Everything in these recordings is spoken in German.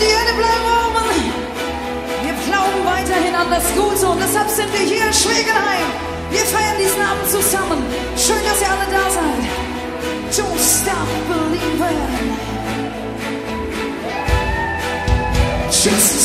Die Erde bleibt oben. Wir glauben weiterhin an das Gute und deshalb sind wir hier in Schwegenheim. Wir feiern diesen Abend zusammen. Schön, dass ihr alle da seid. Don't stop believing. Just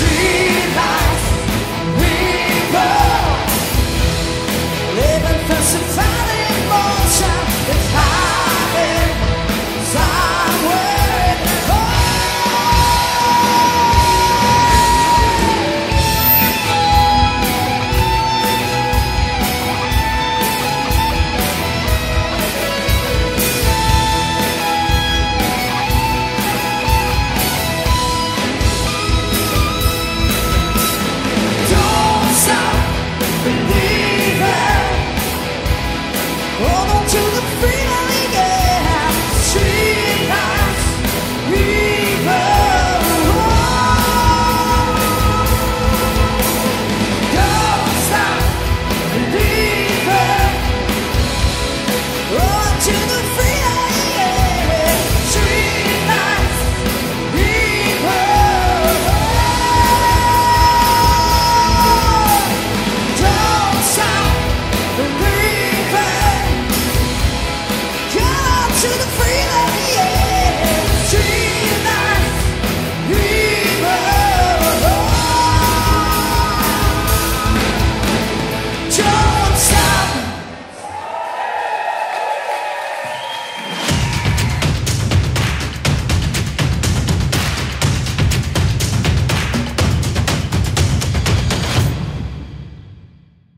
see can all the